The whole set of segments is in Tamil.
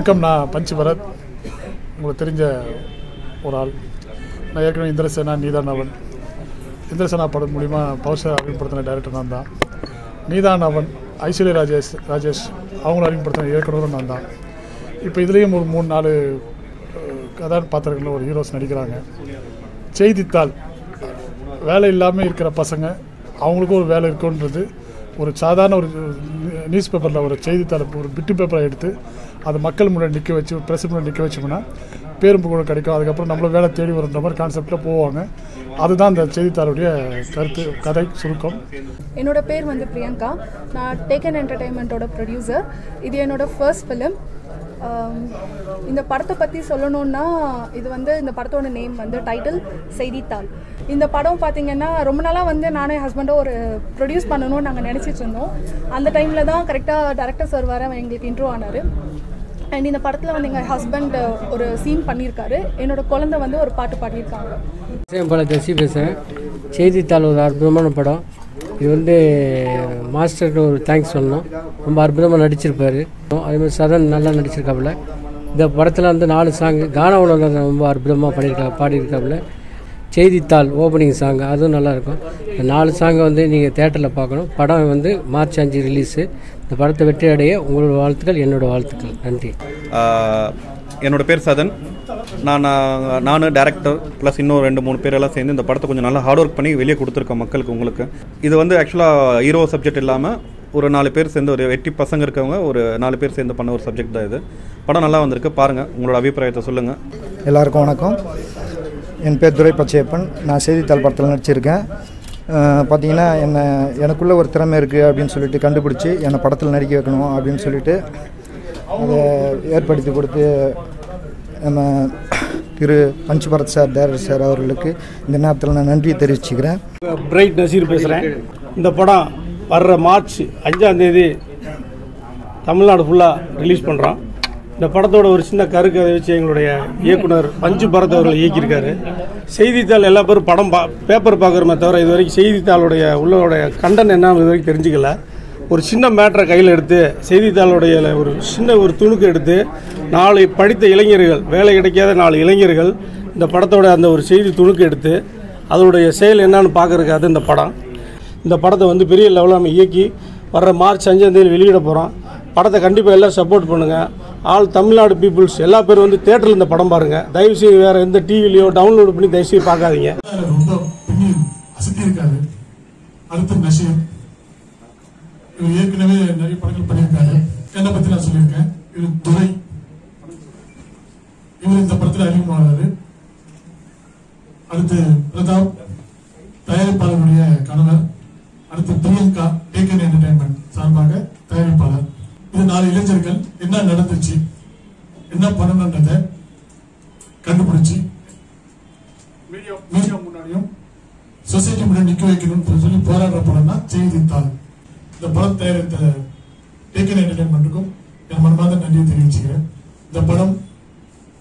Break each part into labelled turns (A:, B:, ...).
A: வணக்கம் நான் பஞ்சு பரத். உங்களுக்கு தெரிஞ்ச ஒரு ஆள். நான் ஏற்கனவே இந்திரசேனா நீதான் அவன் இந்திரசேனா படம் மூலிமா பவுசர் அறிமுகப்படுத்தின டைரக்டர் நான் தான். நீதான் அவன் ஐஸ்வர்யா ராஜேஷ் ராஜேஷ் அவங்களும் அறிமுகப்படுத்தின இயக்குனரும் நான் தான். இப்போ இதுலேயும் ஒரு மூணு நாலு கதாபாத்திரங்களில் ஒரு ஹீரோஸ் நடிக்கிறாங்க. செய்தித்தாள். வேலை இல்லாமல் இருக்கிற பசங்க அவங்களுக்கும் ஒரு வேலை இருக்குன்றது ஒரு சாதாரண ஒரு நியூஸ் பேப்பரில் ஒரு செய்தித்தாள் ஒரு பிட்டு பேப்பரை எடுத்து அது மக்கள் முன்னாடி நிற்க வச்சு ப்ரெஸ் முன்னாடி நிற்க வச்சோம்னா பேரும் கூட கிடைக்கும். அதுக்கப்புறம் நம்மளும் வேலை தேடி வருன்ற மாதிரி கான்செப்டில் போவாங்க. அதுதான் அந்த செய்தித்தாளுடைய கருத்து கதை சுருக்கம்.
B: என்னோட பேர் வந்து பிரியங்கா. நான் டேக்கன் என்டர்டைன்மெண்ட்டோட ப்ரொடியூசர் இது என்னோட ஃபர்ஸ்ட் ஃபிலிம் இந்த படத்தை பற்றி சொல்லணுன்னா இது வந்து இந்த படத்தோட நேம் வந்து டைட்டில் செய்தித்தாள். இந்த படம் பார்த்தீங்கன்னா ரொம்ப நாளாக வந்து நானே ஹஸ்பண்டும் ஒரு ப்ரொடியூஸ் பண்ணணும்னு நாங்கள் நினச்சிட்டு இருந்தோம். அந்த டைமில் தான் கரெக்டாக டேரக்டர் சார் வர எங்களுக்கு இன்ட்ரோ ஆனார். அண்ட் இந்த படத்தில் வந்து எங்கள் ஹஸ்பண்ட் ஒரு சீன் பண்ணியிருக்காரு. என்னோட குழந்தை வந்து ஒரு பாட்டு பாடியிருக்காங்க.
C: பல பேசுகிறேன் செய்தித்தாள் ஒரு அற்புதமான படம். இது வந்து மாஸ்டருக்கு ஒரு தேங்க்ஸ் சொல்லணும். ரொம்ப அற்புதமாக நடிச்சிருப்பார். அதேமாதிரி சரண் நல்லா நடிச்சிருக்காப்புல. இந்த படத்தில் வந்து நாலு சாங் கானா உலகம் ரொம்ப அற்புதமாக பண்ணியிருக்கா பாடியிருக்காப்புல. செய்தித்தாள் ஓப்பனிங் சாங் அதுவும் நல்லாயிருக்கும். இந்த நாலு சாங்கை வந்து நீங்கள் தேட்டரில் பார்க்கணும். படம் வந்து மார்ச் அஞ்சு ரிலீஸு இந்த படத்தை வெற்றி அடைய உங்களோட வாழ்த்துக்கள் என்னோட வாழ்த்துக்கள். நன்றி.
D: என்னோடய என்னோட பேர் சதன். நான் நான் டேரக்டர் ப்ளஸ் இன்னும் ரெண்டு மூணு பேரெல்லாம் சேர்ந்து இந்த படத்தை கொஞ்சம் நல்லா ஹார்ட் ஒர்க் பண்ணி வெளியே கொடுத்துருக்கோம் மக்களுக்கு உங்களுக்கு. இது வந்து ஆக்சுவலாக ஹீரோ சப்ஜெக்ட் இல்லாமல் ஒரு நாலு பேர் சேர்ந்து ஒரு எட்டி பசங்க இருக்கவங்க ஒரு நாலு பேர் சேர்ந்து பண்ண ஒரு சப்ஜெக்ட் தான் இது. படம் நல்லா வந்திருக்கு பாருங்கள் உங்களோட அபிப்பிராயத்தை சொல்லுங்கள்
E: எல்லாருக்கும் வணக்கம். என் பேர் துரை பச்சையப்பன். நான் செய்தித்தாள் படத்தில் நடிச்சிருக்கேன். பார்த்தீங்கன்னா என்னை எனக்குள்ளே ஒரு திறமை இருக்குது அப்படின்னு சொல்லிட்டு கண்டுபிடிச்சி என்னை படத்தில் நடிக்க வைக்கணும் அப்படின்னு சொல்லிட்டு அதை ஏற்படுத்தி கொடுத்து நம்ம திரு பஞ்சு பரத் சார் டேரக்டர் சார் அவர்களுக்கு இந்த நேரத்தில் நான் நன்றி தெரிவிச்சுக்கிறேன்.
F: பிரைட் நசீர் பேசுகிறேன் இந்த படம் வர்ற மார்ச் அஞ்சாம் தேதி தமிழ்நாடு ஃபுல்லாக ரிலீஸ் பண்ணுறோம் இந்த படத்தோட ஒரு சின்ன கருக்கதை வச்சு எங்களுடைய இயக்குனர் பஞ்சு பரத் அவர்கள் இயக்கியிருக்காரு. செய்தித்தாள் எல்லா பேரும் படம் பா பேப்பர் பார்க்குறோமே தவிர இது வரைக்கும் செய்தித்தாளுடைய உள்ளோடைய கண்டன் என்ன இது வரைக்கும் தெரிஞ்சுக்கல. ஒரு சின்ன மேட்டரை கையில் எடுத்து செய்தித்தாளுடைய ஒரு சின்ன ஒரு துணுக்கு எடுத்து நாளை படித்த இளைஞர்கள் வேலை கிடைக்காத நாலு இளைஞர்கள் இந்த படத்தோட அந்த ஒரு செய்தி துணுக்கு எடுத்து அதோடைய செயல் என்னன்னு அது இந்த படம். இந்த படத்தை வந்து பெரிய லெவலில் நம்ம இயக்கி வர்ற மார்ச் அஞ்சாம் தேதி வெளியிட போகிறோம் படத்தை கண்டிப்பாக எல்லாம் சப்போர்ட் பண்ணுங்கள் ஆல் தமிழ்நாடு பீப்புள்ஸ் எல்லா பேரும் வந்து தேட்டரில் இந்த படம் பாருங்கள் தயவுசெய்து வேறு எந்த டிவிலையோ டவுன்லோடு பண்ணி தயவுசெய்து பார்க்காதீங்க.
G: ரொம்ப அசத்தி இவர் ஏற்கனவே நிறைய படங்கள் பண்ணியிருக்காரு என்னை பத்தி நான் சொல்லியிருக்கேன். இவர் துரை. இவர் இந்த படத்துல அறிமுகமானாரு. அடுத்து பிரதாப் தயாரிப்பாளருடைய கணவர். அடுத்து பிரியங்கா டேக்கன் என்டர்டைன்மெண்ட் சார்பாக தயாரிப்பாளர். இது நாலு இளைஞர்கள். என்ன நடந்துச்சு? என்ன பண்ணணுன்றதை கண்டுபிடிச்சு மீடியா மீடியா முன்னாடியும் சொசைட்டி முன்னாடி நிக்க வைக்கணும்னு சொல்லி போராடுற படம் தான் செய்தித்தாள் இந்த படம் தயாரித்த டேக்கன் என்டர்டைன்மெண்ட்டுக்கும் என் மனமார்ந்த நன்றியை தெரிவிச்சுக்கிறேன். இந்த படம்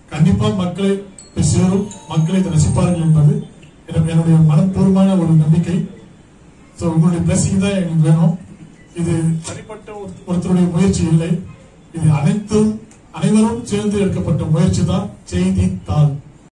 G: கண்டிப்பாக மக்களை சேரும் மக்களை இதை ரசிப்பார்கள் என்பது என்னுடைய மனப்பூர்வமான ஒரு நம்பிக்கை. ஸோ உங்களுடைய பிளஸிங் தான் எங்களுக்கு வேணும். இது தனிப்பட்ட ஒரு- ஒருத்தருடைய முயற்சி இல்லை. இது அனைத்தும் அனைவரும் சேர்ந்து எடுக்கப்பட்ட முயற்சி தான் செய்தித்தாள்.